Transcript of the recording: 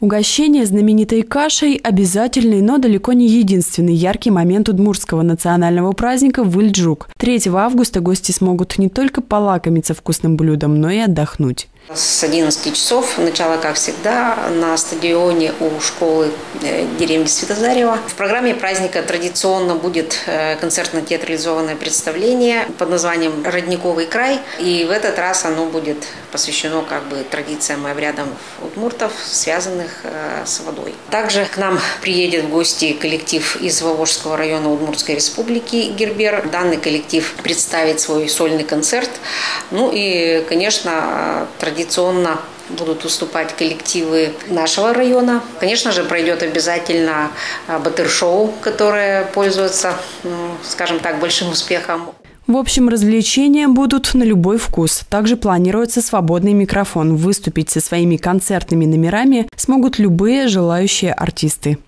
Угощение знаменитой кашей – обязательный, но далеко не единственный яркий момент удмуртского национального праздника Выльджук. 3 августа гости смогут не только полакомиться вкусным блюдом, но и отдохнуть. С 11 часов, начало, как всегда, на стадионе у школы э, деревни Светозарева. В программе праздника традиционно будет э, концертно-театрализованное представление под названием «Родниковый край». И в этот раз оно будет посвящено как бы традициям и обрядам удмуртов, связанных э, с водой. Также к нам приедет в гости коллектив из Волжского района Удмуртской республики Гербер. Данный коллектив представит свой сольный концерт. Ну и, конечно, традиционно традиционно будут выступать коллективы нашего района. Конечно же, пройдет обязательно а, батыр-шоу, которое пользуется, ну, скажем так, большим успехом. В общем, развлечения будут на любой вкус. Также планируется свободный микрофон. Выступить со своими концертными номерами смогут любые желающие артисты.